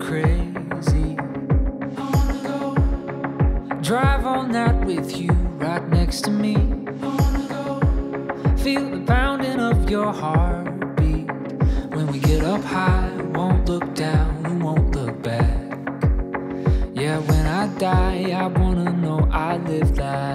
crazy. I wanna go. Drive all night with you right next to me. I wanna go. Feel the pounding of your heartbeat. When we get up high, won't look down, we won't look back. Yeah, when I die, I wanna know I lived that.